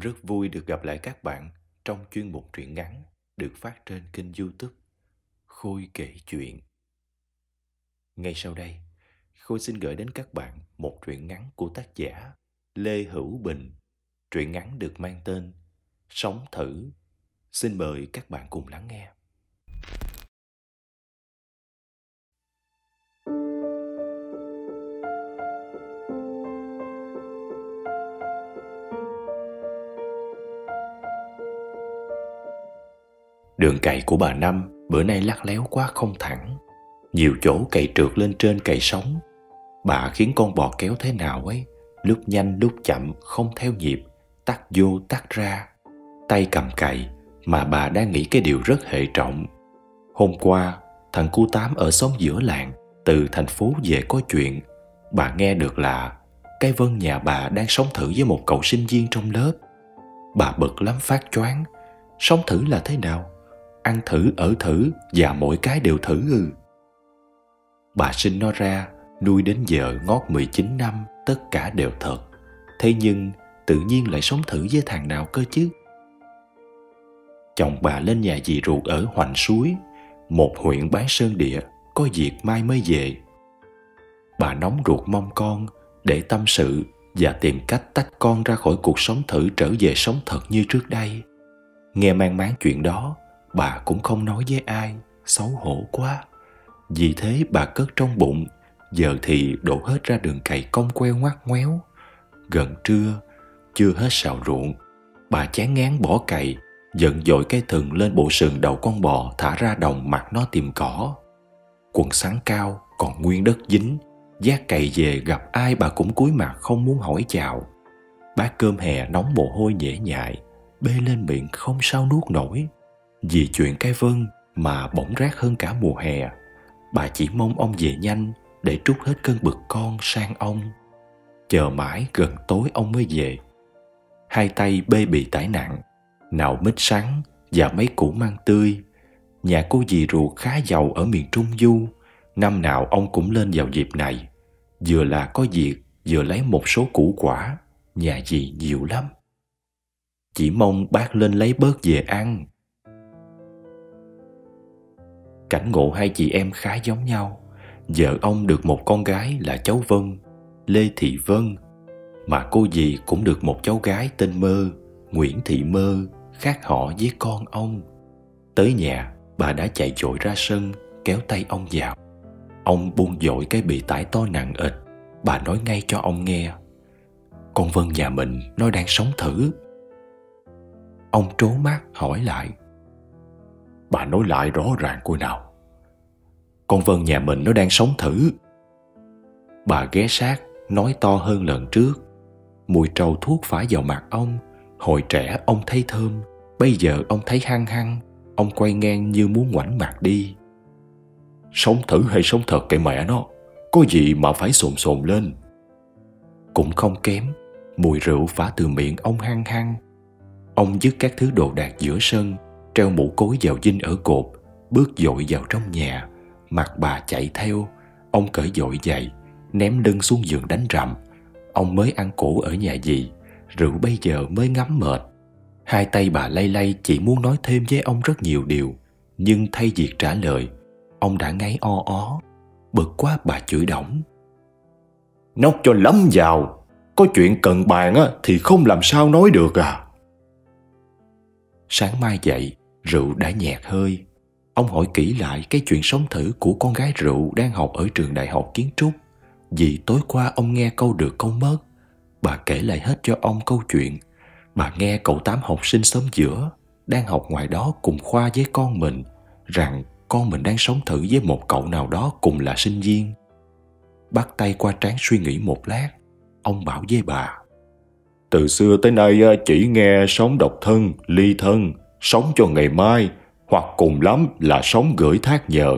Rất vui được gặp lại các bạn trong chuyên mục truyện ngắn được phát trên kênh youtube Khôi kể chuyện. Ngay sau đây, Khôi xin gửi đến các bạn một truyện ngắn của tác giả Lê Hữu Bình. Truyện ngắn được mang tên Sống thử. Xin mời các bạn cùng lắng nghe. Đường cày của bà Năm bữa nay lắc léo quá không thẳng. Nhiều chỗ cày trượt lên trên cày sống. Bà khiến con bò kéo thế nào ấy, lúc nhanh lúc chậm không theo nhịp, tắt vô tắt ra. Tay cầm cày mà bà đang nghĩ cái điều rất hệ trọng. Hôm qua, thằng cu tám ở xóm giữa làng từ thành phố về có chuyện. Bà nghe được là cái vân nhà bà đang sống thử với một cậu sinh viên trong lớp. Bà bực lắm phát choáng. Sống thử là thế nào? Ăn thử ở thử và mỗi cái đều thử ư. Bà sinh nó ra, nuôi đến giờ ngót 19 năm, tất cả đều thật. Thế nhưng tự nhiên lại sống thử với thằng nào cơ chứ? Chồng bà lên nhà dì ruột ở Hoành Suối, một huyện bán sơn địa, có việc mai mới về. Bà nóng ruột mong con để tâm sự và tìm cách tách con ra khỏi cuộc sống thử trở về sống thật như trước đây. Nghe mang máng chuyện đó, bà cũng không nói với ai, xấu hổ quá. Vì thế bà cất trong bụng, giờ thì đổ hết ra đường cày cong queo ngoắt ngoéo. Gần trưa, chưa hết xào ruộng, bà chán ngán bỏ cày, giận dội cái thừng lên bộ sừng đầu con bò thả ra đồng mặt nó tìm cỏ. Quần sáng cao, còn nguyên đất dính, giác cày về gặp ai bà cũng cúi mặt không muốn hỏi chào. Bát cơm hè nóng mồ hôi nhễ nhại, bê lên miệng không sao nuốt nổi vì chuyện cái vân mà bỗng rác hơn cả mùa hè, bà chỉ mong ông về nhanh để trút hết cơn bực con sang ông, chờ mãi gần tối ông mới về. Hai tay bê bì tải nặng, nào mít sắn và mấy củ mang tươi. Nhà cô dì ruột khá giàu ở miền trung du, năm nào ông cũng lên vào dịp này. Vừa là có việc, vừa lấy một số củ quả, nhà dì nhiều lắm. Chỉ mong bác lên lấy bớt về ăn cảnh ngộ hai chị em khá giống nhau. Vợ ông được một con gái là cháu vân, lê thị vân. Mà cô dì cũng được một cháu gái tên mơ, nguyễn thị mơ, khác họ với con ông. Tới nhà, bà đã chạy trội ra sân, kéo tay ông vào. Ông buông dội cái bị tải to nặng ịch. Bà nói ngay cho ông nghe, con vân nhà mình, nó đang sống thử. Ông trố mắt hỏi lại Bà nói lại rõ ràng cô nào. Con Vân nhà mình nó đang sống thử. Bà ghé sát, Nói to hơn lần trước. Mùi trầu thuốc phả vào mặt ông. Hồi trẻ, ông thấy thơm. Bây giờ ông thấy hăng hăng. Ông quay ngang như muốn ngoảnh mặt đi. Sống thử hay sống thật cái mẹ nó. Có gì mà phải sồn sồn lên. Cũng không kém, Mùi rượu phả từ miệng ông hăng hăng. Ông dứt các thứ đồ đạc giữa sân treo mũ cối vào dinh ở cột bước dội vào trong nhà. Mặt bà chạy theo. Ông cởi dội giày ném lưng xuống giường đánh rậm ông mới ăn củ ở nhà gì rượu bây giờ mới ngắm mệt. Hai tay bà lay lay chỉ muốn nói thêm với ông rất nhiều điều nhưng thay việc trả lời ông đã ngáy o ó. Bực quá bà chửi đổng. Nóc cho lắm vào. Có chuyện cần bàn á thì không làm sao nói được à. Sáng mai dậy rượu đã nhạt hơi. Ông hỏi kỹ lại cái chuyện sống thử của con gái rượu đang học ở trường đại học kiến trúc. Vì tối qua ông nghe câu được câu mất. Bà kể lại hết cho ông câu chuyện. Bà nghe cậu tám học sinh sớm giữa đang học ngoài đó cùng khoa với con mình rằng con mình đang sống thử với một cậu nào đó cùng là sinh viên. Bắt tay qua trán suy nghĩ một lát, ông bảo với bà. Từ xưa tới nay ờ, chỉ nghe sống độc thân, ly thân, sống cho ngày mai, hoặc cùng lắm là sống gửi thác nhờ,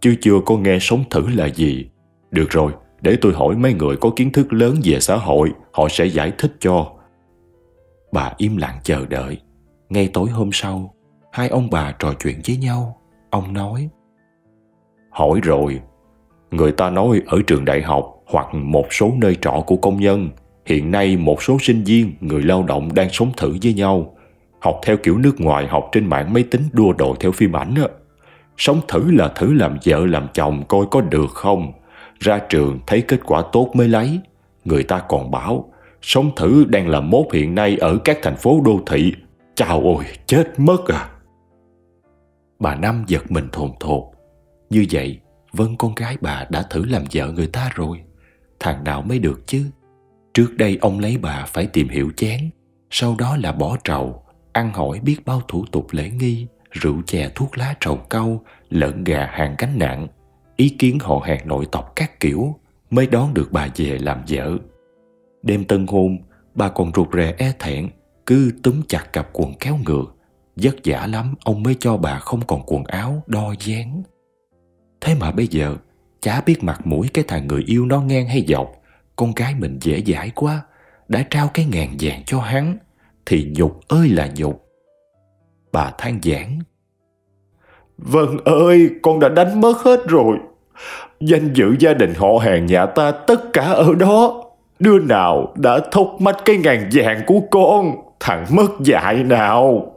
chứ chưa có nghe sống thử là gì. Được rồi, để tôi hỏi mấy người có kiến thức lớn về xã hội, họ sẽ giải thích cho. Bà im lặng chờ đợi. Ngay tối hôm sau, hai ông bà trò chuyện với nhau. Ông nói, Hỏi rồi, người ta nói ở trường đại học hoặc một số nơi trọ của công nhân, Hiện nay một số sinh viên, người lao động đang sống thử với nhau, học theo kiểu nước ngoài học trên mạng máy tính đua đồ theo phim ảnh á. Sống thử là thử làm vợ làm chồng coi có được không. Ra trường thấy kết quả tốt mới lấy. Người ta còn bảo, sống thử đang là mốt hiện nay ở các thành phố đô thị. Chào ôi, chết mất à. Bà Năm giật mình thồn thột. Như vậy, Vân con gái bà đã thử làm vợ người ta rồi. Thằng nào mới được chứ? Trước đây ông lấy bà phải tìm hiểu chén, sau đó là bỏ trầu, ăn hỏi biết bao thủ tục lễ nghi, rượu chè thuốc lá trầu cau, lợn gà hàng cánh nặng, ý kiến họ hàng nội tộc các kiểu mới đón được bà về làm vợ. Đêm tân hôn, bà còn rụt rè e thẹn, cứ túm chặt cặp quần kéo ngược. Vất vả lắm ông mới cho bà không còn quần áo đo dáng. Thế mà bây giờ, chả biết mặt mũi cái thằng người yêu nó ngang hay dọc, con gái mình dễ dãi quá, đã trao cái ngàn vàng cho hắn, thì nhục ơi là nhục. Bà than giảng. Vâng ơi, con đã đánh mất hết rồi. Danh dự gia đình họ hàng nhà ta tất cả ở đó. Đứa nào đã thúc mách cái ngàn vàng của con, thằng mất dạy nào.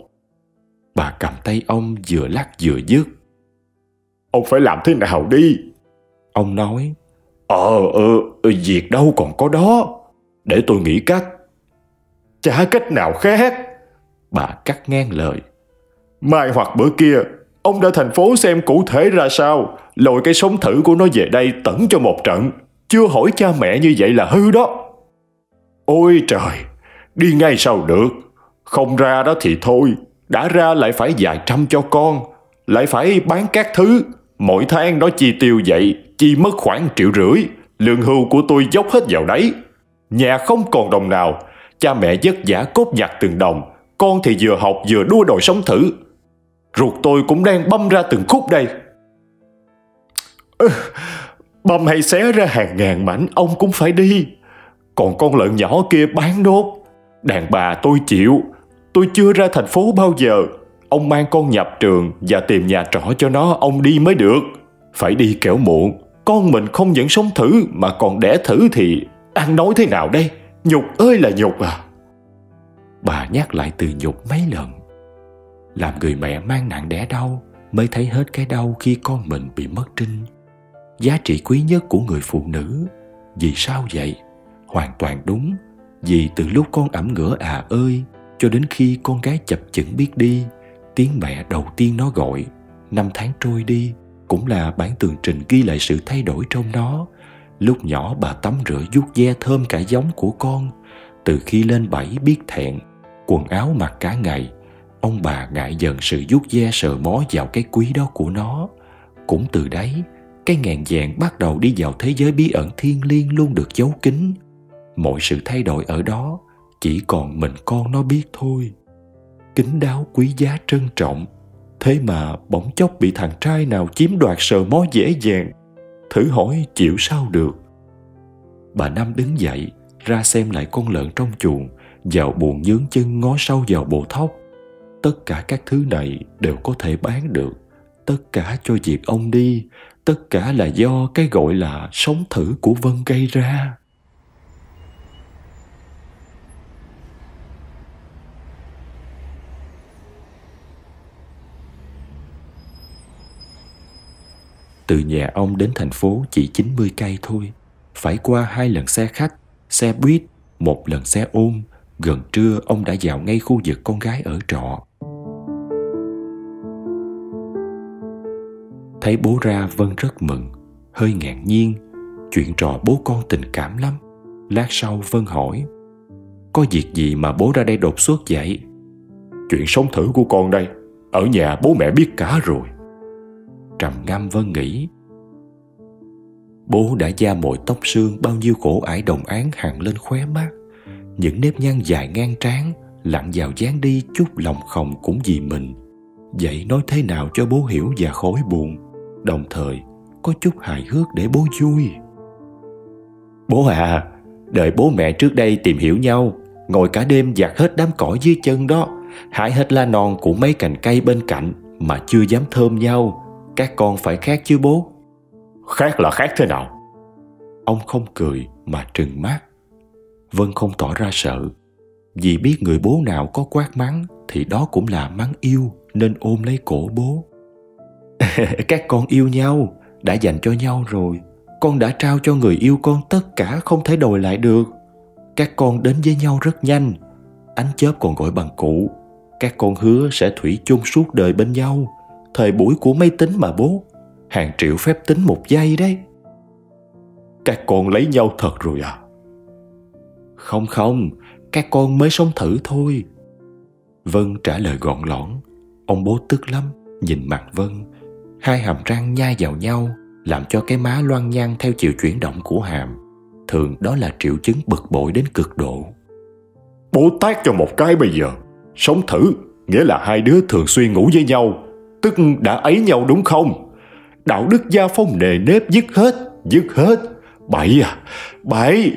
Bà cầm tay ông vừa lắc vừa dứt. Ông phải làm thế nào đi? Ông nói, Ờ, ờ, việc đâu còn có đó. Để tôi nghĩ cách. Chả cách nào khác. Bà cắt ngang lời. Mai hoặc bữa kia, ông đã thành phố xem cụ thể ra sao, lội cái sống thử của nó về đây tẩn cho một trận. Chưa hỏi cha mẹ như vậy là hư đó. Ôi trời, đi ngay sao được. Không ra đó thì thôi, đã ra lại phải vài trăm cho con, lại phải bán các thứ. Mỗi tháng đó chi tiêu vậy, chi mất khoảng triệu rưỡi. Lương hưu của tôi dốc hết vào đấy. Nhà không còn đồng nào, cha mẹ vất vả cốt nhặt từng đồng, con thì vừa học vừa đua đòi sống thử. Ruột tôi cũng đang băm ra từng khúc đây. băm hay xé ra hàng ngàn mảnh ông cũng phải đi. Còn con lợn nhỏ kia bán đốt. Đàn bà tôi chịu. Tôi chưa ra thành phố bao giờ. Ông mang con nhập trường và tìm nhà trọ cho nó ông đi mới được. Phải đi kẻo muộn. Con mình không những sống thử mà còn đẻ thử thì ăn nói thế nào đây? Nhục ơi là nhục à. Bà nhắc lại từ nhục mấy lần. Làm người mẹ mang nặng đẻ đau mới thấy hết cái đau khi con mình bị mất trinh. Giá trị quý nhất của người phụ nữ. Vì sao vậy? Hoàn toàn đúng. Vì từ lúc con ẩm ngửa à ơi, cho đến khi con gái chập chững biết đi, tiếng mẹ đầu tiên nó gọi, năm tháng trôi đi, cũng là bản tường trình ghi lại sự thay đổi trong nó lúc nhỏ bà tắm rửa vuốt ve thơm cả giống của con. Từ khi lên bảy biết thẹn, quần áo mặc cả ngày, ông bà ngại dần sự vuốt ve sờ mó vào cái quý đó của nó. Cũng từ đấy, cái ngàn vàng bắt đầu đi vào thế giới bí ẩn thiên liêng luôn được giấu kín. Mọi sự thay đổi ở đó, chỉ còn mình con nó biết thôi. Kính đáo quý giá trân trọng, thế mà bỗng chốc bị thằng trai nào chiếm đoạt sờ mó dễ dàng thử hỏi chịu sao được. Bà năm đứng dậy, ra xem lại con lợn trong chuồng, vào buồn nhướng chân ngó sâu vào bộ thóc. Tất cả các thứ này đều có thể bán được. Tất cả cho việc ông đi, tất cả là do cái gọi là sống thử của vân gây ra. Từ nhà ông đến thành phố chỉ 90 cây thôi. Phải qua hai lần xe khách, xe buýt, một lần xe ôm. Gần trưa ông đã vào ngay khu vực con gái ở trọ. Thấy bố ra Vân rất mừng, hơi ngạc nhiên. Chuyện trò bố con tình cảm lắm. Lát sau Vân hỏi Có việc gì mà bố ra đây đột xuất vậy? Chuyện sống thử của con đây Ở nhà bố mẹ biết cả rồi trầm ngâm vân nghĩ. Bố đã da mồi tóc xương bao nhiêu khổ ải đồng án hẳn lên khóe mắt. Những nếp nhăn dài ngang trán lặn vào dáng đi chút lòng khồng cũng vì mình. Vậy nói thế nào cho bố hiểu và khối buồn? Đồng thời, có chút hài hước để bố vui. Bố à đời bố mẹ trước đây tìm hiểu nhau. Ngồi cả đêm giặt hết đám cỏ dưới chân đó. Hái hết lá non của mấy cành cây bên cạnh mà chưa dám thơm nhau các con phải khác chứ bố? Khác là khác thế nào? Ông không cười mà trừng mắt. Vân không tỏ ra sợ. Vì biết người bố nào có quát mắng Thì đó cũng là mắng yêu Nên ôm lấy cổ bố. Các con yêu nhau Đã dành cho nhau rồi. Con đã trao cho người yêu con tất cả Không thể đòi lại được. Các con đến với nhau rất nhanh. Ánh chớp còn gọi bằng cụ Các con hứa sẽ thủy chung suốt đời bên nhau Thời buổi của máy tính mà bố. Hàng triệu phép tính một giây đấy. Các con lấy nhau thật rồi à? Không không. Các con mới sống thử thôi. Vân trả lời gọn lõn. Ông bố tức lắm, Nhìn mặt Vân. Hai hàm răng nhai vào nhau, Làm cho cái má loan nhang theo chiều chuyển động của hàm. Thường đó là triệu chứng bực bội đến cực độ. Bố tác cho một cái bây giờ. Sống thử, Nghĩa là hai đứa thường xuyên ngủ với nhau. Tức đã ấy nhau đúng không? Đạo đức gia phong nề nếp dứt hết Dứt hết. Bậy à Bậy,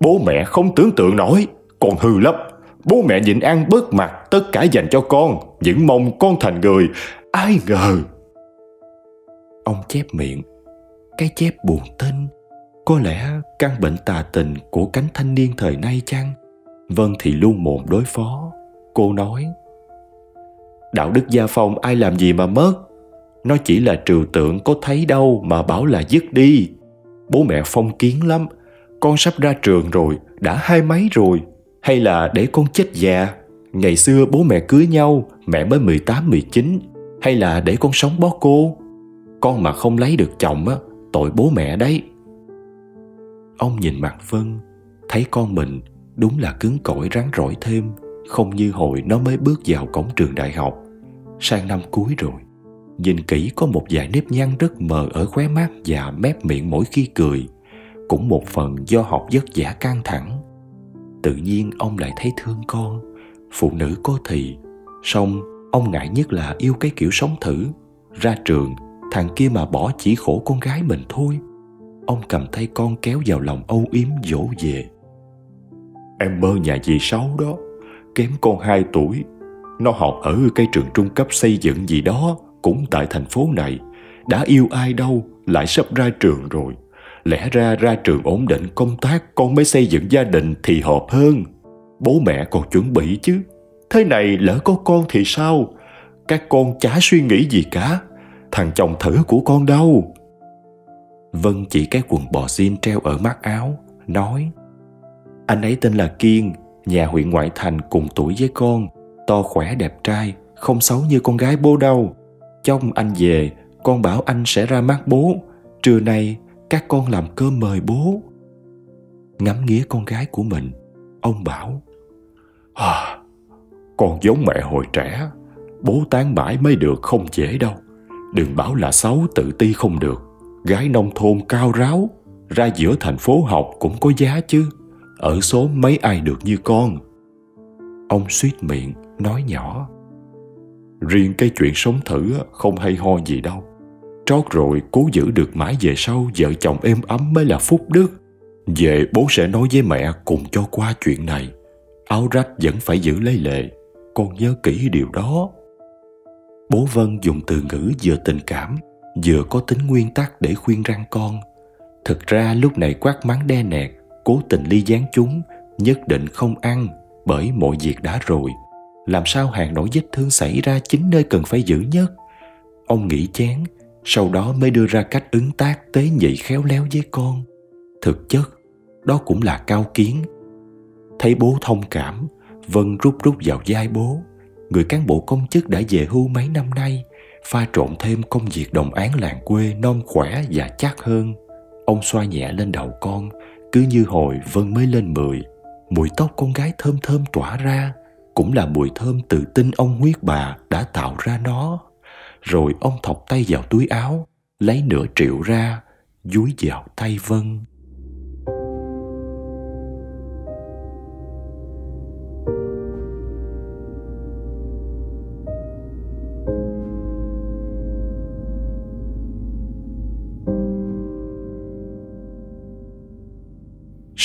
Bố mẹ không tưởng tượng nổi. Con hư lắm Bố mẹ nhịn ăn bớt mặt Tất cả dành cho con, Những mong con thành người. Ai ngờ? Ông chép miệng. Cái chép buồn tin Có lẽ căn bệnh tà tình Của cánh thanh niên thời nay chăng? Vân thì luôn mồm đối phó. Cô nói. Đạo đức gia phong ai làm gì mà mất? Nó chỉ là trừu tượng có thấy đâu Mà bảo là dứt đi. Bố mẹ phong kiến lắm. Con sắp ra trường rồi, Đã hai mấy rồi. Hay là để con chết già? Ngày xưa bố mẹ cưới nhau, Mẹ mới 18-19 Hay là để con sống bó cô? Con mà không lấy được chồng á, Tội bố mẹ đấy. Ông nhìn mặt Vân, Thấy con mình đúng là cứng cỏi rắn rỏi thêm không như hồi nó mới bước vào cổng trường đại học. Sang năm cuối rồi, nhìn kỹ có một vài nếp nhăn rất mờ ở khóe mắt và mép miệng mỗi khi cười. Cũng một phần do học vất vả căng thẳng. Tự nhiên ông lại thấy thương con. Phụ nữ có thì song ông ngại nhất là yêu cái kiểu sống thử. Ra trường, thằng kia mà bỏ chỉ khổ con gái mình thôi. Ông cầm tay con kéo vào lòng âu yếm dỗ về. Em mơ nhà dì Sáu đó. Kém con 2 tuổi. Nó học ở cái trường trung cấp xây dựng gì đó Cũng tại thành phố này. Đã yêu ai đâu Lại sắp ra trường rồi. Lẽ ra ra trường ổn định công tác Con mới xây dựng gia đình thì hợp hơn. Bố mẹ còn chuẩn bị chứ. Thế này lỡ có con thì sao? Các con chả suy nghĩ gì cả. Thằng chồng thử của con đâu? Vân chỉ cái quần bò jean treo ở mắt áo Nói anh ấy tên là Kiên, nhà huyện ngoại thành cùng tuổi với con, to khỏe đẹp trai, không xấu như con gái bố đâu. Trong anh về, con bảo anh sẽ ra mắt bố. Trưa nay, các con làm cơm mời bố. Ngắm nghía con gái của mình, ông bảo à, Con giống mẹ hồi trẻ, bố tán bãi mới được không dễ đâu. Đừng bảo là xấu tự ti không được. Gái nông thôn cao ráo, ra giữa thành phố học cũng có giá chứ. Ở số mấy ai được như con? Ông suýt miệng, nói nhỏ. Riêng cái chuyện sống thử không hay ho gì đâu. Trót rồi cố giữ được mãi về sau, Vợ chồng êm ấm mới là phúc đức. Về bố sẽ nói với mẹ cùng cho qua chuyện này. Áo rách vẫn phải giữ lấy lệ. Con nhớ kỹ điều đó. Bố Vân dùng từ ngữ vừa tình cảm, Vừa có tính nguyên tắc để khuyên răng con. Thực ra lúc này quát mắng đe nẹt cố tình ly gián chúng, nhất định không ăn bởi mọi việc đã rồi. Làm sao hàng nổi vết thương xảy ra chính nơi cần phải giữ nhất? Ông nghĩ chán, sau đó mới đưa ra cách ứng tác tế nhị khéo léo với con. Thực chất, đó cũng là cao kiến. Thấy bố thông cảm, vân rút rút vào vai bố. Người cán bộ công chức đã về hưu mấy năm nay, pha trộn thêm công việc đồng án làng quê non khỏe và chắc hơn. Ông xoa nhẹ lên đầu con cứ như hồi Vân mới lên mười, Mùi tóc con gái thơm thơm tỏa ra, Cũng là mùi thơm từ tinh ông huyết bà đã tạo ra nó. Rồi ông thọc tay vào túi áo, Lấy nửa triệu ra, Dúi vào tay Vân.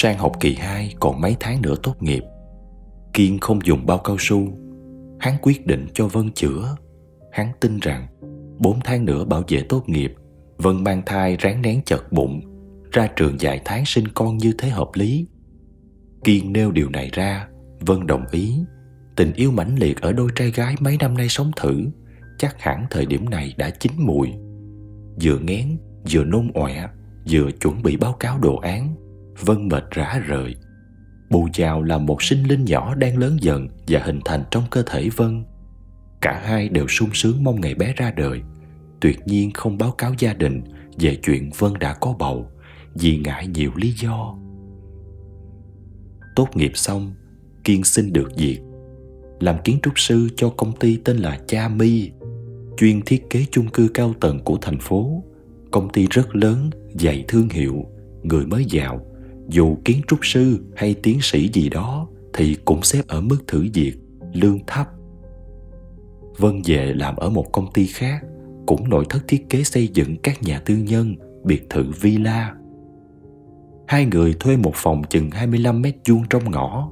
Sang học kỳ 2 còn mấy tháng nữa tốt nghiệp. Kiên không dùng bao cao su. Hắn quyết định cho Vân chữa. Hắn tin rằng 4 tháng nữa bảo vệ tốt nghiệp Vân mang thai ráng nén chật bụng Ra trường vài tháng sinh con như thế hợp lý. Kiên nêu điều này ra, Vân đồng ý. Tình yêu mãnh liệt ở đôi trai gái mấy năm nay sống thử, chắc hẳn thời điểm này đã chín mùi. Vừa ngén, vừa nôn ọe, vừa chuẩn bị báo cáo đồ án, Vân mệt rã rời. Bù chào là một sinh linh nhỏ đang lớn dần và hình thành trong cơ thể Vân. Cả hai đều sung sướng mong ngày bé ra đời. Tuyệt nhiên không báo cáo gia đình về chuyện Vân đã có bầu vì ngại nhiều lý do. Tốt nghiệp xong, Kiên xin được việc làm kiến trúc sư cho công ty tên là Cha Mi, chuyên thiết kế chung cư cao tầng của thành phố. Công ty rất lớn, dạy thương hiệu, người mới vào, dù kiến trúc sư hay tiến sĩ gì đó thì cũng xếp ở mức thử việc, lương thấp. Vân về làm ở một công ty khác, cũng nội thất thiết kế xây dựng các nhà tư nhân, biệt thự villa. Hai người thuê một phòng chừng 25 mét vuông trong ngõ.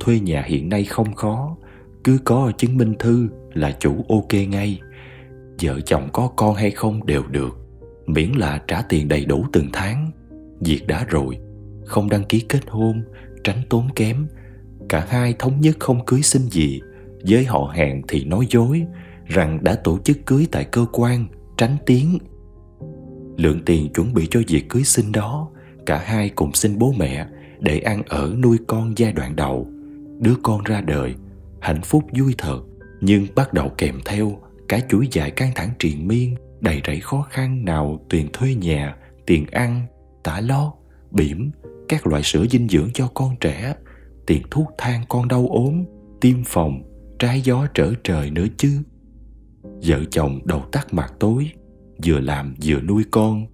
Thuê nhà hiện nay không khó, cứ có chứng minh thư là chủ ok ngay. Vợ chồng có con hay không đều được, miễn là trả tiền đầy đủ từng tháng. Việc đã rồi, không đăng ký kết hôn, tránh tốn kém. Cả hai thống nhất không cưới xin gì, với họ hàng thì nói dối rằng đã tổ chức cưới tại cơ quan, tránh tiếng. Lượng tiền chuẩn bị cho việc cưới xin đó, cả hai cùng xin bố mẹ để ăn ở nuôi con giai đoạn đầu. Đứa con ra đời, hạnh phúc vui thật, nhưng bắt đầu kèm theo cả chuỗi dài căng thẳng triền miên, đầy rẫy khó khăn nào tiền thuê nhà, tiền ăn, tả lo, bỉm, các loại sữa dinh dưỡng cho con trẻ, tiền thuốc thang con đau ốm, tiêm phòng, trái gió trở trời nữa chứ. Vợ chồng đầu tắt mặt tối, vừa làm vừa nuôi con,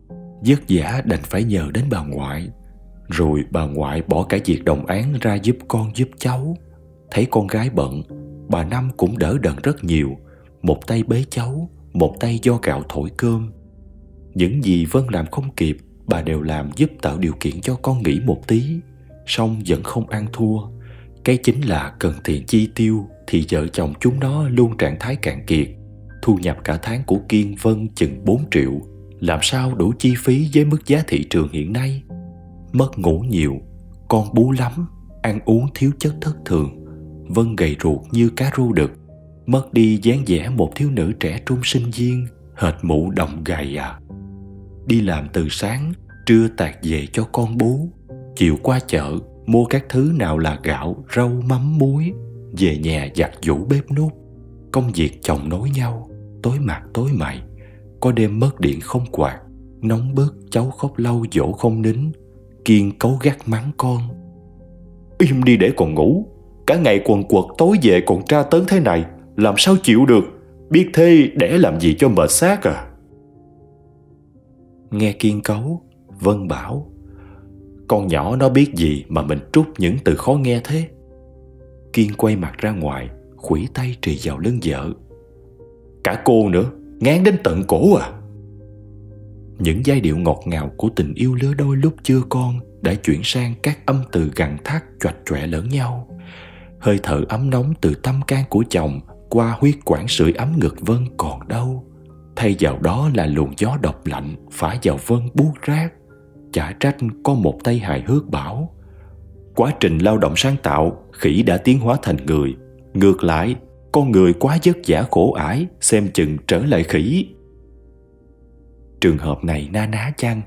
vất vả đành phải nhờ đến bà ngoại. Rồi bà ngoại bỏ cả việc đồng án ra giúp con giúp cháu. Thấy con gái bận, bà Năm cũng đỡ đần rất nhiều, một tay bế cháu, một tay do gạo thổi cơm. Những gì Vân làm không kịp, bà đều làm giúp tạo điều kiện cho con nghỉ một tí, song vẫn không ăn thua. Cái chính là cần tiền chi tiêu thì vợ chồng chúng nó luôn trạng thái cạn kiệt. Thu nhập cả tháng của Kiên Vân chừng 4 triệu, làm sao đủ chi phí với mức giá thị trường hiện nay? Mất ngủ nhiều, con bú lắm, ăn uống thiếu chất thất thường. Vân gầy ruột như cá rô đực, mất đi dáng vẻ một thiếu nữ trẻ trung sinh viên, hệt mụ đồng gầy à. Đi làm từ sáng, trưa tạt về cho con bú, chiều qua chợ mua các thứ nào là gạo, rau, mắm, muối, về nhà giặt giũ bếp nút. Công việc chồng nối nhau, tối mặt tối mày. Có đêm mất điện không quạt, nóng bức cháu khóc lâu dỗ không nín, kiên cấu gắt mắng con. Im đi để còn ngủ, cả ngày quần quật tối về còn tra tấn thế này, làm sao chịu được, biết thế để làm gì cho mệt xác à. Nghe kiên cấu, Vân bảo Con nhỏ nó biết gì mà mình trút những từ khó nghe thế? Kiên quay mặt ra ngoài Khủy tay trì vào lưng vợ. Cả cô nữa Ngán đến tận cổ à. Những giai điệu ngọt ngào của tình yêu lứa đôi lúc chưa con Đã chuyển sang các âm từ gằn thắt choạch chọe lẫn nhau. Hơi thở ấm nóng từ tâm can của chồng Qua huyết quản sưởi ấm ngực Vân còn đâu Thay vào đó là luồng gió độc lạnh Phả vào Vân buốt rác Chả trách có một tay hài hước bảo, Quá trình lao động sáng tạo, Khỉ đã tiến hóa thành người. Ngược lại, Con người quá vất vả khổ ải, Xem chừng trở lại khỉ. Trường hợp này na ná chăng?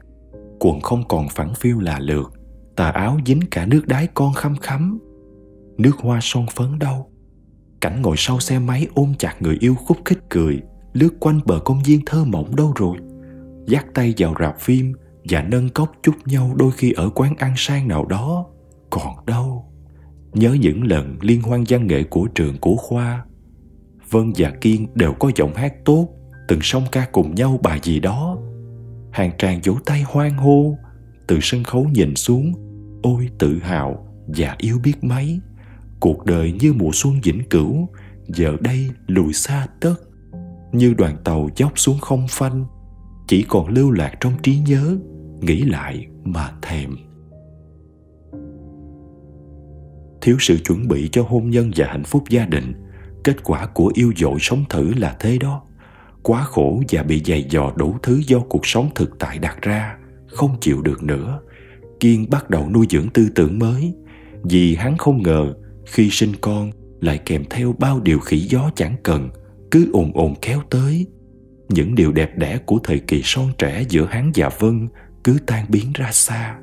Quần không còn phẳng phiu là lượt Tà áo dính cả nước đái con khăm khắm. Nước hoa son phấn đâu Cảnh ngồi sau xe máy ôm chặt người yêu khúc khích cười. Lướt quanh bờ công viên thơ mộng đâu rồi. Dắt tay vào rạp phim Và nâng cốc chúc nhau đôi khi ở quán ăn sang nào đó. Còn đâu? Nhớ những lần liên hoan văn nghệ của trường của khoa. Vân và Kiên đều có giọng hát tốt, Từng song ca cùng nhau bài gì đó. Hàng tràng vỗ tay hoan hô, Từ sân khấu nhìn xuống, Ôi tự hào và yêu biết mấy. Cuộc đời như mùa xuân vĩnh cửu, Giờ đây lùi xa tất. Như đoàn tàu dốc xuống không phanh, Chỉ còn lưu lạc trong trí nhớ, Nghĩ lại mà thèm. Thiếu sự chuẩn bị cho hôn nhân và hạnh phúc gia đình, kết quả của yêu dội sống thử là thế đó. Quá khổ và bị dày dò đủ thứ do cuộc sống thực tại đặt ra, không chịu được nữa. Kiên bắt đầu nuôi dưỡng tư tưởng mới, vì hắn không ngờ khi sinh con lại kèm theo bao điều khỉ gió chẳng cần cứ ồn ồn kéo tới. Những điều đẹp đẽ của thời kỳ son trẻ giữa hắn và vân cứ tan biến ra xa,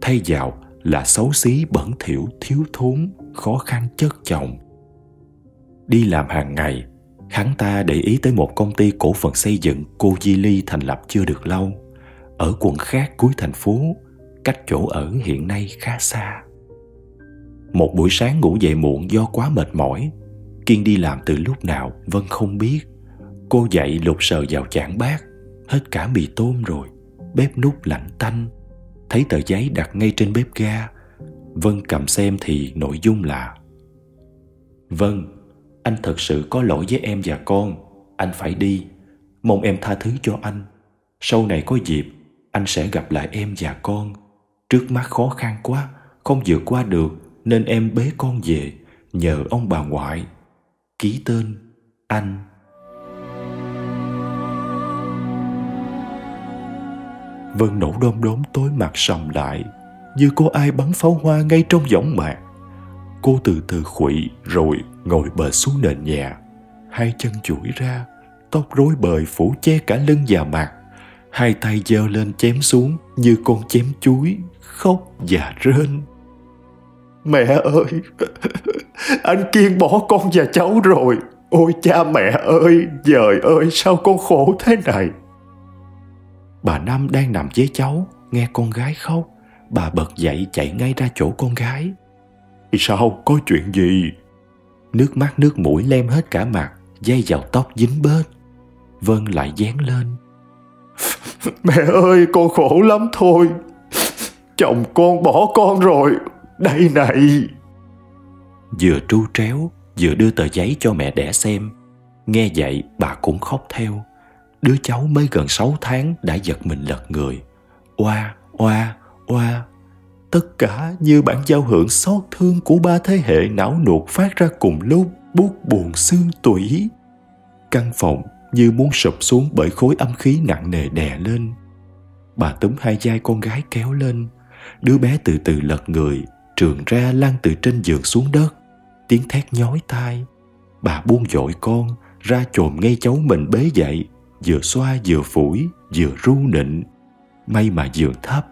thay vào là xấu xí bẩn thỉu, thiếu thốn, khó khăn chất chồng. Đi làm hàng ngày, hắn ta để ý tới một công ty cổ phần xây dựng cô Di Ly thành lập chưa được lâu. Ở quận khác cuối thành phố, cách chỗ ở hiện nay khá xa. Một buổi sáng ngủ dậy muộn do quá mệt mỏi kiên đi làm từ lúc nào, vân không biết. Cô dậy lục sờ vào chản bát, hết cả mì tôm rồi, bếp nút lạnh tanh. Thấy tờ giấy đặt ngay trên bếp ga, vân cầm xem thì nội dung là, vân, anh thật sự có lỗi với em và con, anh phải đi. Mong em tha thứ cho anh. Sau này có dịp, anh sẽ gặp lại em và con. Trước mắt khó khăn quá, không vượt qua được, nên em bế con về, nhờ ông bà ngoại ký tên anh. Vân nổ đom đóm tối mặt sầm lại, Như có ai bắn pháo hoa ngay trong võng mạc. Cô từ từ khuỵu rồi ngồi bờ xuống nền nhà. Hai chân chuỗi ra, Tóc rối bời phủ che cả lưng và mặt. Hai tay giơ lên chém xuống Như con chém chuối, Khóc và rên. Mẹ ơi Anh Kiên bỏ con và cháu rồi Ôi cha mẹ ơi Trời ơi sao con khổ thế này Bà Năm đang nằm với cháu, nghe con gái khóc. Bà bật dậy chạy ngay ra chỗ con gái. Sao, có chuyện gì? Nước mắt nước mũi lem hết cả mặt, dây vào tóc dính bết. Vân lại dán lên. Mẹ ơi, con khổ lắm thôi. Chồng con bỏ con rồi. Đây này. Vừa tru tréo, vừa đưa tờ giấy cho mẹ đẻ xem. Nghe vậy, bà cũng khóc theo Đứa cháu mới gần 6 tháng đã giật mình lật người. Oa, oa, oa. Tất cả như bản giao hưởng xót thương của ba thế hệ não nuột phát ra cùng lúc buốt buồn xương tủy. Căn phòng như muốn sụp xuống bởi khối âm khí nặng nề đè lên. Bà túm hai vai con gái kéo lên. Đứa bé từ từ lật người, trường ra lăn từ trên giường xuống đất. Tiếng thét nhói tai. Bà buông dội con, ra chồm ngay cháu mình bế dậy vừa xoa vừa phủi vừa ru nịnh may mà giường thấp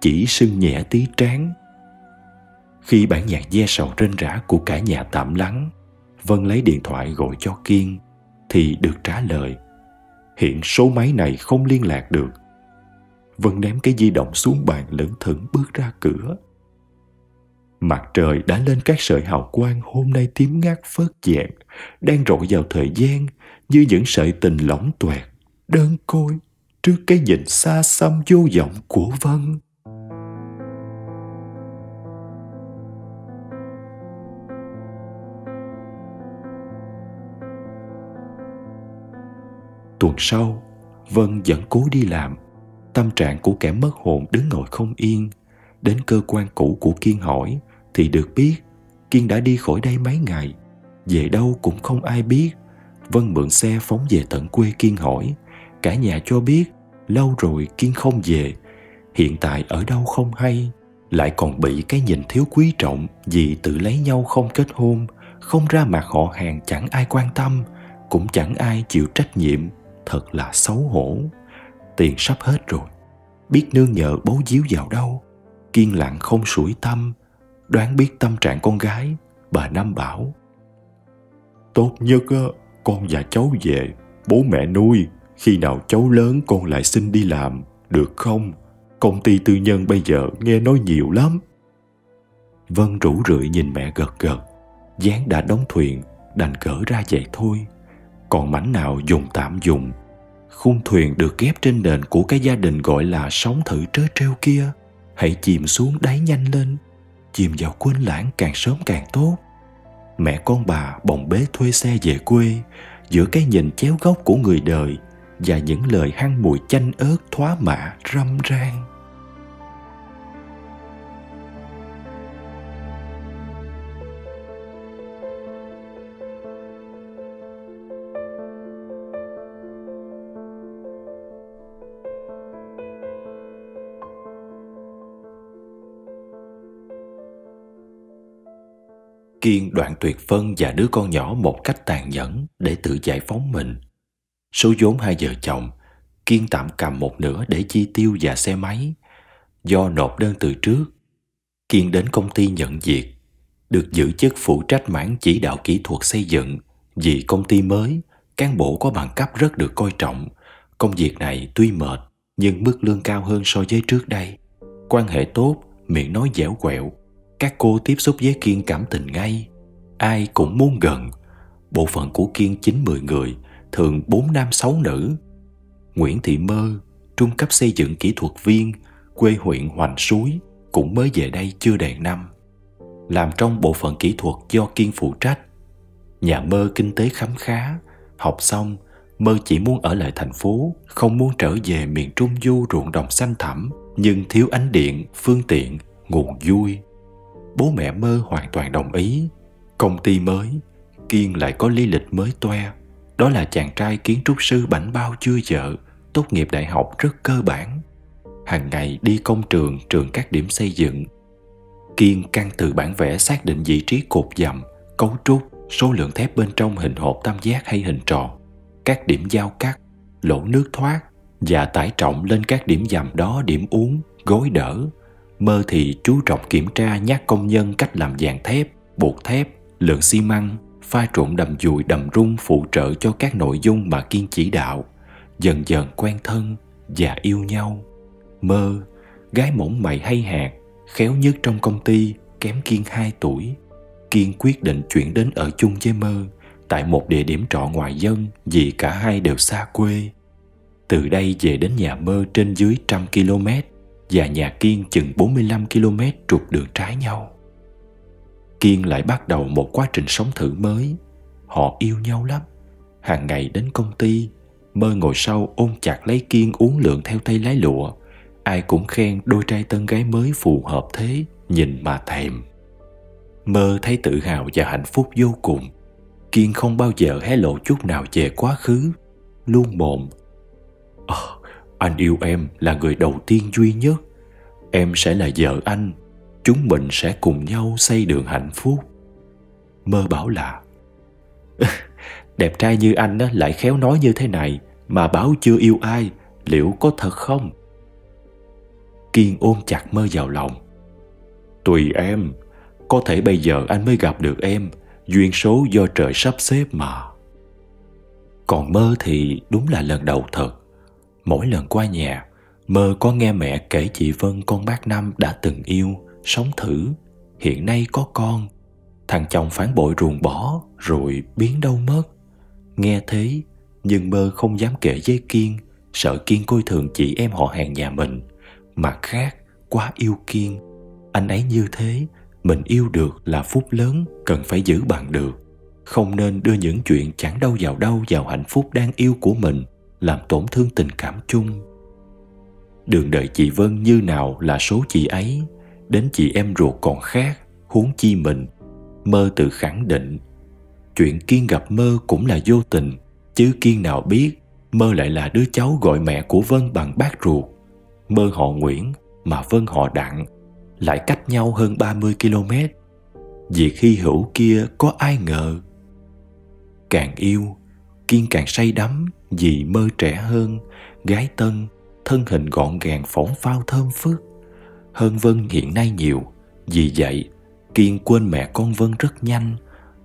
chỉ sưng nhẹ tí trán khi bản nhạc ve sầu rên rã của cả nhà tạm lắng vân lấy điện thoại gọi cho kiên thì được trả lời hiện số máy này không liên lạc được vân ném cái di động xuống bàn lững thững bước ra cửa mặt trời đã lên các sợi hào quang hôm nay tím ngát phớt dạng đang rọi vào thời gian như những sợi tình lỏng toẹt, đơn côi trước cái nhìn xa xăm vô vọng của vân. Tuần sau, vân vẫn cố đi làm. Tâm trạng của kẻ mất hồn đứng ngồi không yên, đến cơ quan cũ của kiên hỏi thì được biết kiên đã đi khỏi đây mấy ngày. Về đâu cũng không ai biết. Vân mượn xe phóng về tận quê Kiên hỏi. Cả nhà cho biết, lâu rồi Kiên không về, hiện tại ở đâu không hay, lại còn bị cái nhìn thiếu quý trọng vì tự lấy nhau không kết hôn, không ra mặt họ hàng chẳng ai quan tâm, cũng chẳng ai chịu trách nhiệm, thật là xấu hổ. Tiền sắp hết rồi, biết nương nhờ bố díu vào đâu, kiên lặng không sủi tâm, đoán biết tâm trạng con gái, bà Năm bảo. Tốt nhất con và cháu về bố mẹ nuôi khi nào cháu lớn con lại xin đi làm được không? Công ty tư nhân bây giờ nghe nói nhiều lắm. Vân rủ rượi nhìn mẹ gật gật gián đã đóng thuyền đành cỡ ra vậy thôi. Còn mảnh nào dùng tạm dùng khung thuyền được ghép trên nền của cái gia đình gọi là sóng thử trớ trêu kia hãy chìm xuống đáy nhanh lên chìm vào quên lãng càng sớm càng tốt. Mẹ con bà bồng bế thuê xe về quê, giữa cái nhìn chéo góc của người đời và những lời hăng mùi chanh ớt thoá mạ râm ran Kiên đoạn tuyệt Vân và đứa con nhỏ một cách tàn nhẫn để tự giải phóng mình. Số vốn hai vợ chồng, Kiên tạm cầm một nửa để chi tiêu và xe máy. Do nộp đơn từ trước, Kiên đến công ty nhận việc, được giữ chức phụ trách mảng chỉ đạo kỹ thuật xây dựng. Vì công ty mới, cán bộ có bằng cấp rất được coi trọng. Công việc này tuy mệt, nhưng mức lương cao hơn so với trước đây. Quan hệ tốt, miệng nói dẻo quẹo, các cô tiếp xúc với Kiên cảm tình ngay. Ai cũng muốn gần. Bộ phận của Kiên 9-10 người, thường 4 nam 6 nữ. Nguyễn Thị Mơ, trung cấp xây dựng kỹ thuật viên, quê huyện Hoành Suối, cũng mới về đây chưa đầy năm. Làm trong bộ phận kỹ thuật do Kiên phụ trách. Nhà Mơ kinh tế khấm khá, học xong Mơ chỉ muốn ở lại thành phố, không muốn trở về miền Trung Du ruộng đồng xanh thẳm, nhưng thiếu ánh điện, phương tiện, nguồn vui bố mẹ mơ hoàn toàn đồng ý. Công ty mới, kiên lại có lý lịch mới toe. Đó là chàng trai kiến trúc sư bảnh bao chưa vợ, tốt nghiệp đại học rất cơ bản. Hàng ngày đi công trường trường các điểm xây dựng. Kiên căn từ bản vẽ xác định vị trí cột dầm, cấu trúc, số lượng thép bên trong hình hộp tam giác hay hình tròn các điểm giao cắt, lỗ nước thoát và tải trọng lên các điểm dầm đó điểm uống, gối đỡ. Mơ thì chú trọng kiểm tra nhắc công nhân cách làm dàn thép, buộc thép, lượng xi măng, pha trộn đầm dùi đầm rung phụ trợ cho các nội dung mà Kiên chỉ đạo. Dần dần quen thân và yêu nhau. Mơ, gái mỏng mày hay hạt, khéo nhất trong công ty, kém Kiên 2 tuổi. Kiên quyết định chuyển đến ở chung với Mơ tại một địa điểm trọ ngoài dân vì cả hai đều xa quê. Từ đây về đến nhà Mơ trên dưới trăm km và nhà Kiên chừng 45 km trục đường trái nhau. Kiên lại bắt đầu một quá trình sống thử mới. Họ yêu nhau lắm. Hàng ngày đến công ty, mơ ngồi sau ôm chặt lấy Kiên uống lượng theo tay lái lụa. Ai cũng khen đôi trai tân gái mới phù hợp thế, nhìn mà thèm. Mơ thấy tự hào và hạnh phúc vô cùng. Kiên không bao giờ hé lộ chút nào về quá khứ. Luôn mồm. Oh, ờ, anh yêu em là người đầu tiên duy nhất. Em sẽ là vợ anh. Chúng mình sẽ cùng nhau xây đường hạnh phúc. Mơ bảo là, đẹp trai như anh lại khéo nói như thế này, mà bảo chưa yêu ai, liệu có thật không? Kiên ôm chặt mơ vào lòng. Tùy em, có thể bây giờ anh mới gặp được em, duyên số do trời sắp xếp mà. Còn mơ thì đúng là lần đầu thật. Mỗi lần qua nhà, mơ có nghe mẹ kể chị Vân con bác Năm đã từng yêu, sống thử, hiện nay có con. Thằng chồng phản bội ruồng bỏ rồi biến đâu mất. Nghe thế, nhưng mơ không dám kể với Kiên, sợ Kiên coi thường chị em họ hàng nhà mình. mà khác, quá yêu Kiên. Anh ấy như thế, mình yêu được là phúc lớn, cần phải giữ bằng được. Không nên đưa những chuyện chẳng đâu vào đâu vào hạnh phúc đang yêu của mình làm tổn thương tình cảm chung. Đường đời chị vân như nào là số chị ấy, đến chị em ruột còn khác, huống chi mình, mơ tự khẳng định. Chuyện kiên gặp mơ cũng là vô tình, chứ kiên nào biết, mơ lại là đứa cháu gọi mẹ của vân bằng bác ruột. Mơ họ nguyễn mà vân họ đặng lại cách nhau hơn 30 km việc hy hữu kia có ai ngờ? Càng yêu kiên càng say đắm, vì mơ trẻ hơn, gái tân, thân hình gọn gàng phỏng phao thơm phức. Hơn vân hiện nay nhiều, vì vậy, kiên quên mẹ con vân rất nhanh.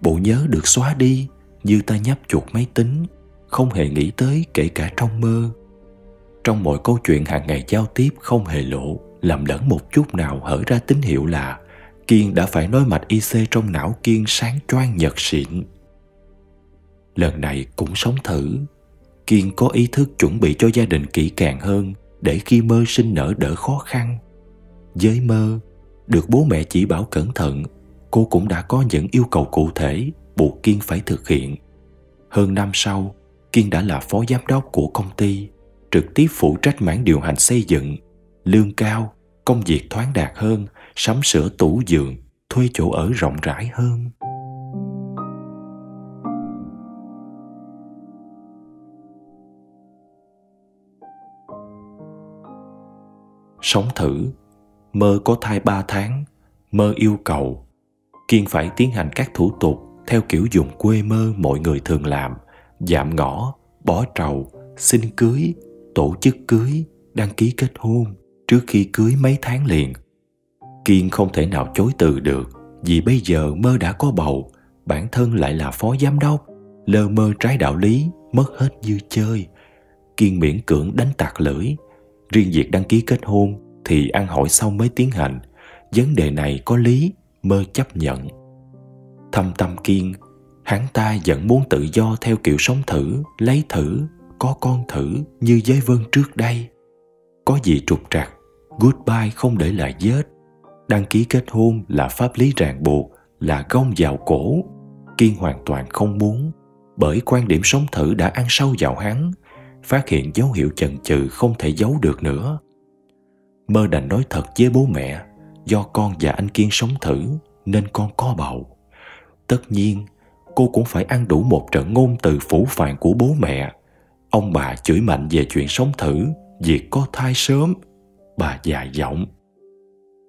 Bộ nhớ được xóa đi, như ta nhấp chuột máy tính, không hề nghĩ tới kể cả trong mơ. Trong mọi câu chuyện hàng ngày giao tiếp không hề lộ, làm lẫn một chút nào hở ra tín hiệu là, kiên đã phải nói mạch ic trong não kiên sáng choang nhật xịn lần này cũng sống thử. Kiên có ý thức chuẩn bị cho gia đình kỹ càng hơn để khi mơ sinh nở đỡ khó khăn. Với mơ, được bố mẹ chỉ bảo cẩn thận, cô cũng đã có những yêu cầu cụ thể buộc kiên phải thực hiện. Hơn năm sau, kiên đã là phó giám đốc của công ty, trực tiếp phụ trách mảng điều hành xây dựng, lương cao, công việc thoáng đạt hơn, sắm sửa tủ giường thuê chỗ ở rộng rãi hơn. Sống thử. Mơ có thai ba tháng. Mơ yêu cầu. Kiên phải tiến hành các thủ tục theo kiểu dùng quê mơ mọi người thường làm, dạm ngõ, bỏ trầu, xin cưới, tổ chức cưới, đăng ký kết hôn trước khi cưới mấy tháng liền. Kiên không thể nào chối từ được vì bây giờ mơ đã có bầu, bản thân lại là phó giám đốc, lơ mơ trái đạo lý, mất hết dư chơi. Kiên miễn cưỡng đánh tạc lưỡi, riêng việc đăng ký kết hôn thì ăn hỏi xong mới tiến hành. Vấn đề này có lý, mơ chấp nhận. Thâm tâm Kiên, hắn ta vẫn muốn tự do theo kiểu sống thử, lấy thử, có con thử như giới Vân trước đây. Có gì trục trặc, goodbye không để lại vết. Đăng ký kết hôn là pháp lý ràng buộc, là gông vào cổ. Kiên hoàn toàn không muốn, bởi quan điểm sống thử đã ăn sâu vào hắn, phát hiện dấu hiệu chần chừ không thể giấu được nữa. Mơ đành nói thật với bố mẹ, do con và anh Kiên sống thử nên con có bầu. Tất nhiên, cô cũng phải ăn đủ một trận ngôn từ phủ phàng của bố mẹ. Ông bà chửi mạnh về chuyện sống thử, việc có thai sớm. Bà dài giọng.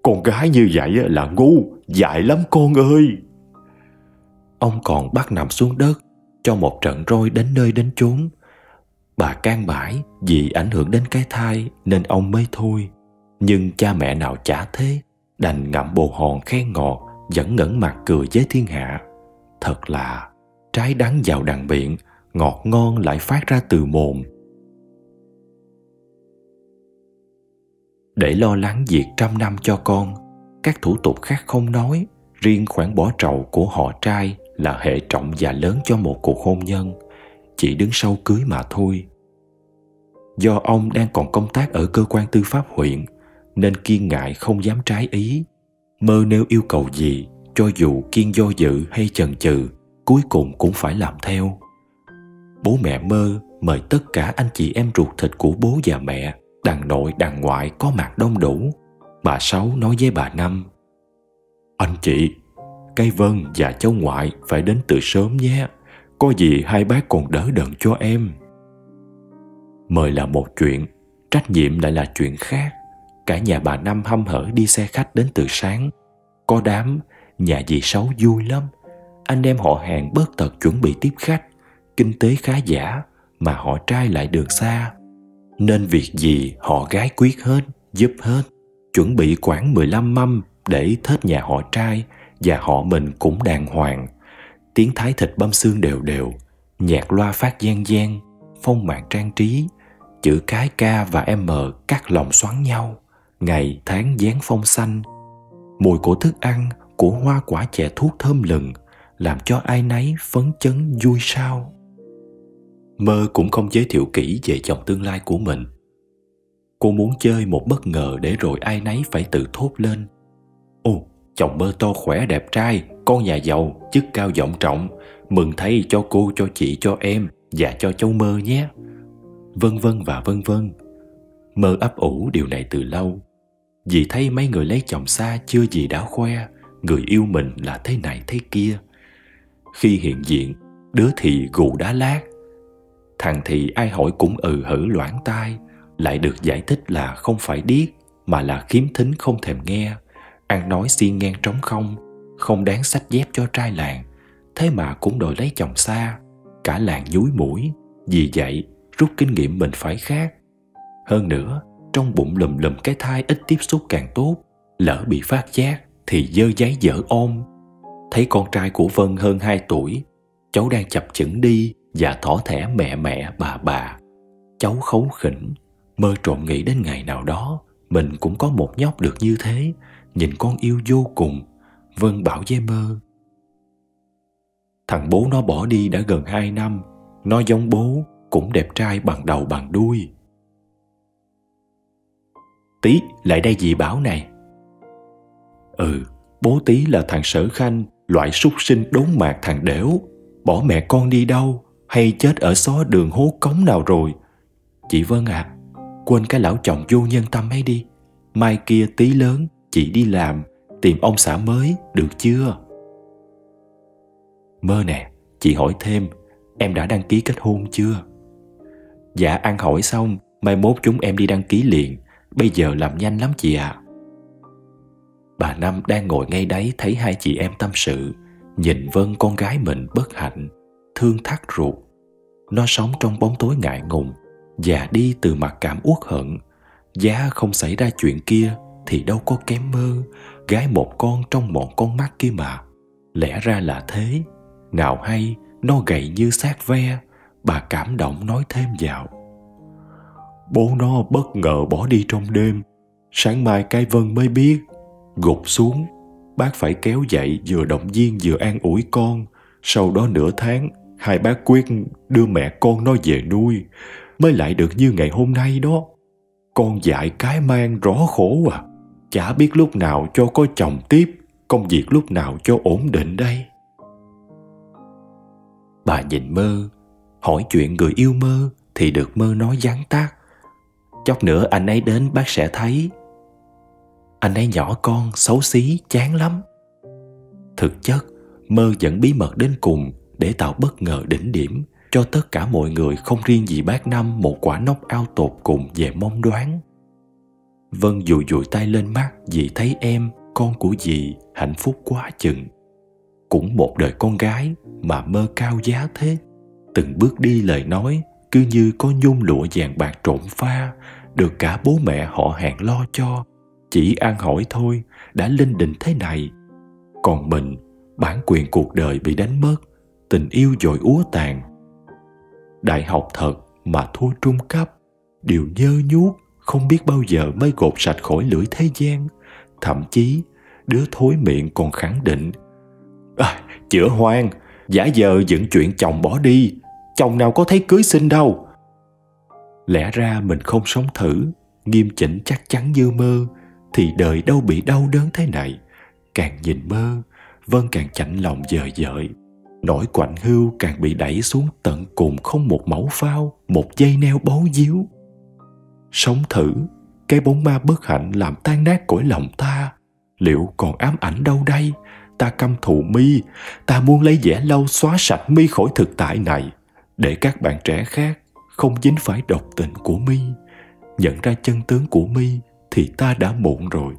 Con gái như vậy là ngu, dại lắm con ơi. Ông còn bắt nằm xuống đất, cho một trận roi đến nơi đến chốn. Bà can bãi vì ảnh hưởng đến cái thai nên ông mới thôi. Nhưng cha mẹ nào chả thế, đành ngậm bồ hòn khen ngọt, vẫn ngẩn mặt cười với thiên hạ. Thật là trái đắng vào đằng miệng, ngọt ngon lại phát ra từ mồm. Để lo lắng việc trăm năm cho con, các thủ tục khác không nói, riêng khoản bỏ trầu của họ trai là hệ trọng và lớn cho một cuộc hôn nhân, chỉ đứng sau cưới mà thôi. Do ông đang còn công tác ở cơ quan tư pháp huyện, nên kiên ngại không dám trái ý. Mơ nếu yêu cầu gì, cho dù kiên do dự hay chần chừ, cuối cùng cũng phải làm theo. Bố mẹ mơ mời tất cả anh chị em ruột thịt của bố và mẹ, đàn nội đàn ngoại có mặt đông đủ. Bà Sáu nói với bà Năm. Anh chị, cây Vân và cháu ngoại phải đến từ sớm nhé. Có gì hai bác còn đỡ đần cho em. Mời là một chuyện, trách nhiệm lại là chuyện khác. Cả nhà bà Năm hâm hở đi xe khách đến từ sáng. Có đám, nhà dì Sáu vui lắm. Anh em họ hàng bớt tật chuẩn bị tiếp khách. Kinh tế khá giả, mà họ trai lại đường xa. Nên việc gì họ gái quyết hết, giúp hết. Chuẩn bị khoảng 15 mâm để thết nhà họ trai và họ mình cũng đàng hoàng. Tiếng thái thịt băm xương đều đều, nhạc loa phát gian gian, phong mạng trang trí, chữ cái K và M cắt lòng xoắn nhau, ngày tháng dán phong xanh. Mùi của thức ăn, của hoa quả chè thuốc thơm lừng, làm cho ai nấy phấn chấn vui sao. Mơ cũng không giới thiệu kỹ về chồng tương lai của mình. Cô muốn chơi một bất ngờ để rồi ai nấy phải tự thốt lên. Ồ, chồng mơ to khỏe đẹp trai, con nhà giàu, chức cao vọng trọng. Mừng thấy cho cô, cho chị, cho em và cho cháu mơ nhé vân vân và vân vân. Mơ ấp ủ điều này từ lâu. Vì thấy mấy người lấy chồng xa chưa gì đã khoe, người yêu mình là thế này thế kia. Khi hiện diện, đứa thì gù đá lát. Thằng thì ai hỏi cũng ừ hử loãng tai, lại được giải thích là không phải điếc, mà là khiếm thính không thèm nghe. Ăn nói xiên ngang trống không, không đáng sách dép cho trai làng, thế mà cũng đòi lấy chồng xa. Cả làng nhúi mũi, vì vậy rút kinh nghiệm mình phải khác. Hơn nữa, trong bụng lùm lùm cái thai ít tiếp xúc càng tốt, lỡ bị phát giác thì dơ giấy dở ôm. Thấy con trai của Vân hơn 2 tuổi, cháu đang chập chững đi và thỏ thẻ mẹ mẹ bà bà. Cháu khấu khỉnh, mơ trộm nghĩ đến ngày nào đó mình cũng có một nhóc được như thế, nhìn con yêu vô cùng. Vân bảo với mơ. Thằng bố nó bỏ đi đã gần 2 năm, nó giống bố cũng đẹp trai bằng đầu bằng đuôi. Tí lại đây dì bảo này. Ừ bố tí là thằng sở khanh loại súc sinh đốn mạc thằng đẻo bỏ mẹ con đi đâu hay chết ở xó đường hố cống nào rồi? Chị vân à quên cái lão chồng vô nhân tâm ấy đi. Mai kia tí lớn chị đi làm tìm ông xã mới được chưa mơ nè chị hỏi thêm em đã đăng ký kết hôn chưa Dạ ăn hỏi xong, mai mốt chúng em đi đăng ký liền. Bây giờ làm nhanh lắm chị ạ. À. Bà Năm đang ngồi ngay đấy thấy hai chị em tâm sự, nhìn Vân con gái mình bất hạnh, thương thắt ruột. Nó sống trong bóng tối ngại ngùng, già đi từ mặt cảm uất hận. Giá không xảy ra chuyện kia thì đâu có kém mơ, gái một con trong một con mắt kia mà. Lẽ ra là thế, nào hay nó gầy như xác ve, bà cảm động nói thêm vào. Bố nó bất ngờ bỏ đi trong đêm, sáng mai cai vân mới biết. Gục xuống bác phải kéo dậy vừa động viên vừa an ủi con. Sau đó nửa tháng hai bác quyết đưa mẹ con nó về nuôi. Mới lại được như ngày hôm nay đó. Con dạy cái mang rõ khổ à chả biết lúc nào cho có chồng tiếp, công việc lúc nào cho ổn định đây. Bà nhìn mơ, hỏi chuyện người yêu mơ thì được mơ nói gián tác. Chốc nữa anh ấy đến bác sẽ thấy. Anh ấy nhỏ con, xấu xí, chán lắm. Thực chất, mơ vẫn bí mật đến cùng để tạo bất ngờ đỉnh điểm cho tất cả mọi người không riêng gì bác năm một quả nóc ao tột cùng về mong đoán vân dụi dụi tay lên mắt vì thấy em, con của dì, hạnh phúc quá chừng. Cũng một đời con gái mà mơ cao giá thế. Từng bước đi lời nói cứ như có nhung lụa vàng bạc trộn pha, được cả bố mẹ họ hàng lo cho. Chỉ an hỏi thôi, đã linh đình thế này? Còn mình, bản quyền cuộc đời bị đánh mất, tình yêu dội úa tàn. Đại học thật mà thua trung cấp, điều nhơ nhuốc không biết bao giờ mới gột sạch khỏi lưỡi thế gian. Thậm chí đứa thối miệng còn khẳng định à, chữa hoang giả giờ dựng chuyện chồng bỏ đi chồng nào có thấy cưới xin đâu. Lẽ ra mình không sống thử nghiêm chỉnh chắc chắn như mơ thì đời đâu bị đau đớn thế này. Càng nhìn mơ vân càng chạnh lòng dời dợi. Nỗi quạnh hưu càng bị đẩy xuống tận cùng không một mẫu phao một dây neo bấu díu sống thử, cái bóng ma bất hạnh làm tan nát cõi lòng ta. Liệu còn ám ảnh đâu đây? Ta căm thù mi, ta muốn lấy vẻ lâu xóa sạch mi khỏi thực tại này. Để các bạn trẻ khác không dính phải độc tình của mi. Nhận ra chân tướng của mi thì ta đã muộn rồi.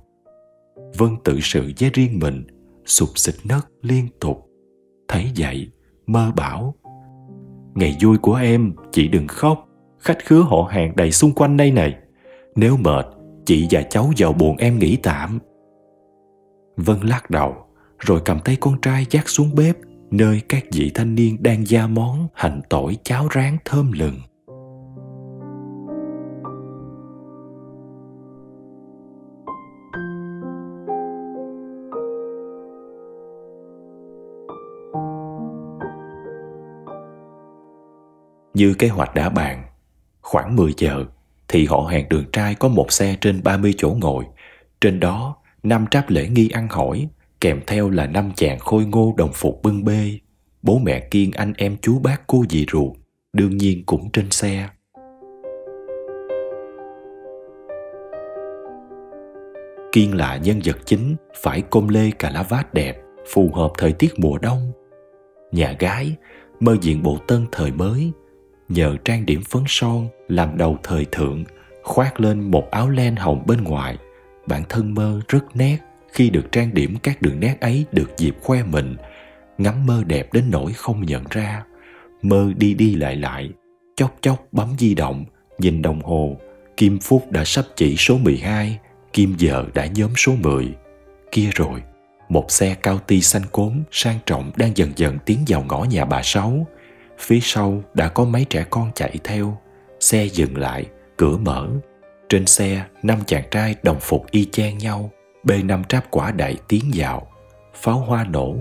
Vân tự sự với riêng mình, sụp xịt nấc liên tục. Thấy vậy, mơ bảo, ngày vui của em, chị đừng khóc khách khứa họ hàng đầy xung quanh đây này. Nếu mệt chị và cháu vào buồn em nghỉ tạm. Vân lắc đầu rồi cầm tay con trai dắt xuống bếp nơi các vị thanh niên đang gia món hành tỏi cháo rán thơm lừng. Như kế hoạch đã bàn, khoảng 10 giờ thì họ hàng đường trai có một xe trên 30 chỗ ngồi. Trên đó, năm tráp lễ nghi ăn hỏi, kèm theo là năm chàng khôi ngô đồng phục bưng bê. Bố mẹ kiên anh em chú bác cô dì ruột, đương nhiên cũng trên xe. Kiên là nhân vật chính, phải công lê cà lá vát đẹp, phù hợp thời tiết mùa đông. Nhà gái, mơ diện bộ tân thời mới, nhờ trang điểm phấn son làm đầu thời thượng, khoác lên một áo len hồng bên ngoài. Bản thân mơ rất nét khi được trang điểm các đường nét ấy được dịp khoe mình. Ngắm mơ đẹp đến nỗi không nhận ra. Mơ đi đi lại lại, chốc chốc bấm di động, nhìn đồng hồ. Kim phúc đã sắp chỉ số 12 kim giờ đã nhóm số 10 kia rồi, một xe cao ti xanh cốm sang trọng đang dần dần tiến vào ngõ nhà bà Sáu. Phía sau đã có mấy trẻ con chạy theo. Xe dừng lại, cửa mở. Trên xe, năm chàng trai đồng phục y chang nhau Bê năm tráp quả đại tiến vào. Pháo hoa nổ.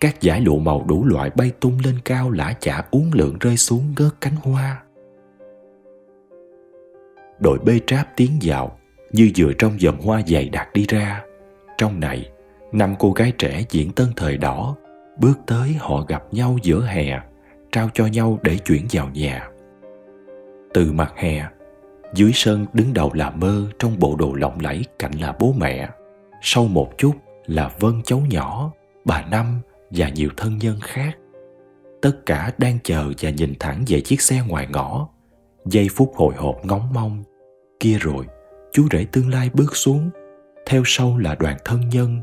Các giải lụa màu đủ loại bay tung lên cao lã chả uốn lượn rơi xuống ngớt cánh hoa. Đội bê tráp tiến vào Như vừa trong dầm hoa dày đặc đi ra. Trong này, năm cô gái trẻ diễn tân thời đỏ. Bước tới họ gặp nhau giữa hè trao cho nhau để chuyển vào nhà. Từ mặt hè, dưới sân đứng đầu là mơ trong bộ đồ lộng lẫy cạnh là bố mẹ. Sau một chút là vân cháu nhỏ, bà năm và nhiều thân nhân khác. Tất cả đang chờ và nhìn thẳng về chiếc xe ngoài ngõ. Giây phút hồi hộp ngóng mong. Kia rồi, chú rể tương lai bước xuống. Theo sau là đoàn thân nhân,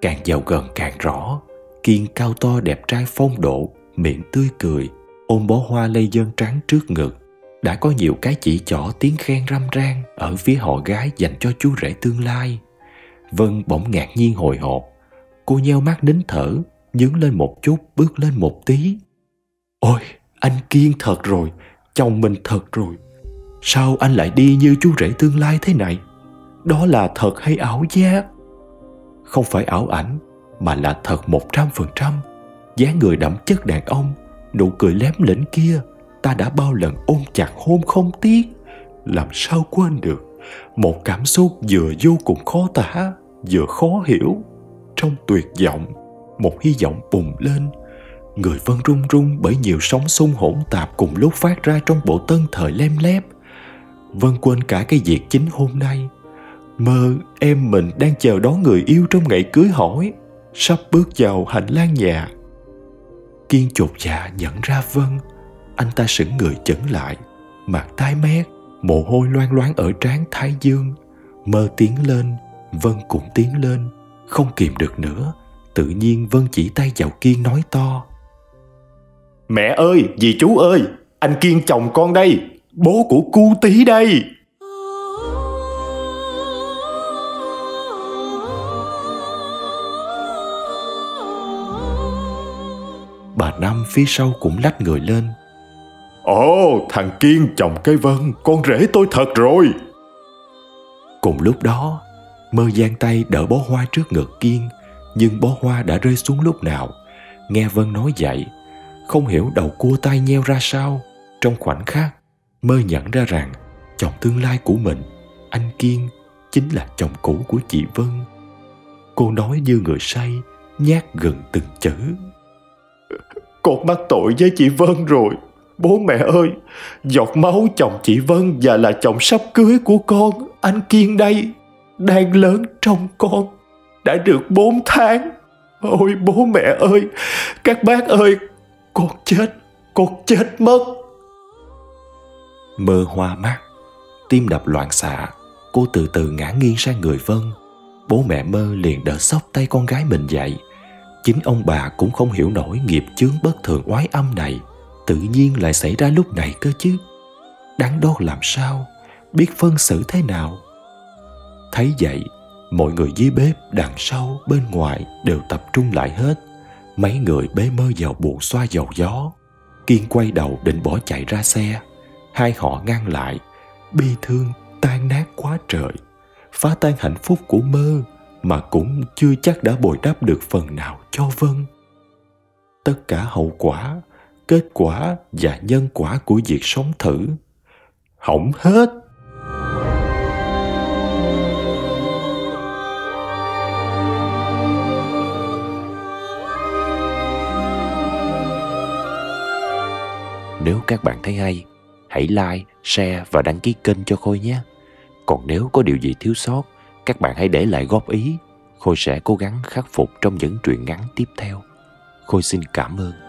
càng giàu gần càng rõ, kiên cao to đẹp trai phong độ miệng tươi cười, ôm bó hoa lây dơn trắng trước ngực. Đã có nhiều cái chỉ chỏ tiếng khen râm ran ở phía họ gái dành cho chú rể tương lai. Vân bỗng ngạc nhiên hồi hộp. Cô nheo mắt nín thở, nhướng lên một chút, bước lên một tí. Ôi, anh kiên thật rồi, chồng mình thật rồi. Sao anh lại đi như chú rể tương lai thế này? Đó là thật hay ảo giác? Không phải ảo ảnh, mà là thật một trăm phần trăm dáng người đậm chất đàn ông, nụ cười lém lĩnh kia, ta đã bao lần ôm chặt hôn không tiếc. Làm sao quên được, một cảm xúc vừa vô cùng khó tả, vừa khó hiểu. Trong tuyệt vọng, một hy vọng bùng lên. Người vân run run bởi nhiều sóng xung hỗn tạp cùng lúc phát ra trong bộ tân thời lem lép. Vân quên cả cái việc chính hôm nay. Mơ, em mình đang chờ đón người yêu trong ngày cưới hỏi. Sắp bước vào hành lang nhà kiên chột dạ nhận ra vân. Anh ta sững người chững lại, mặt tái mét, mồ hôi loang loáng ở trán thái dương. Mơ tiến lên, vân cũng tiến lên, không kìm được nữa. Tự nhiên vân chỉ tay vào kiên nói to. Mẹ ơi, dì chú ơi, anh kiên chồng con đây, bố của cu tí đây. Bà năm phía sau cũng lách người lên. Ồ thằng kiên chồng cái vân con rể tôi thật rồi. Cùng lúc đó mơ giang tay đỡ bó hoa trước ngực kiên nhưng bó hoa đã rơi xuống lúc nào? Nghe vân nói vậy không hiểu đầu cua tay nheo ra sao. Trong khoảnh khắc mơ nhận ra rằng chồng tương lai của mình anh kiên chính là chồng cũ của chị vân. Cô nói như người say nhát gần từng chữ con mắc tội với chị vân rồi. Bố mẹ ơi, giọt máu chồng chị vân và là chồng sắp cưới của con, anh kiên đây, đang lớn trong con, đã được bốn tháng. Ôi, bố mẹ ơi, các bác ơi, con chết con chết mất. Mơ hoa mắt, tim đập loạn xạ, cô từ từ ngã nghiêng sang người vân. Bố mẹ mơ liền đỡ sóc tay con gái mình dậy chính ông bà cũng không hiểu nổi nghiệp chướng bất thường oái âm này tự nhiên lại xảy ra lúc này cơ chứ. Đáng đo làm sao? Biết phân xử thế nào? Thấy vậy, mọi người dưới bếp, đằng sau, bên ngoài đều tập trung lại hết. Mấy người bế mơ vào buồn xoa dầu gió, kiên quay đầu định bỏ chạy ra xe. Hai họ ngăn lại, bi thương, tan nát quá trời. Phá tan hạnh phúc của mơ mà cũng chưa chắc đã bồi đắp được phần nào cho vân tất cả hậu quả kết quả và nhân quả của việc sống thử hỏng hết Nếu các bạn thấy hay, hãy like, share và đăng ký kênh cho Khôi nhé. Còn nếu có điều gì thiếu sót, các bạn hãy để lại góp ý. Khôi sẽ cố gắng khắc phục trong những truyện ngắn tiếp theo. Khôi xin cảm ơn.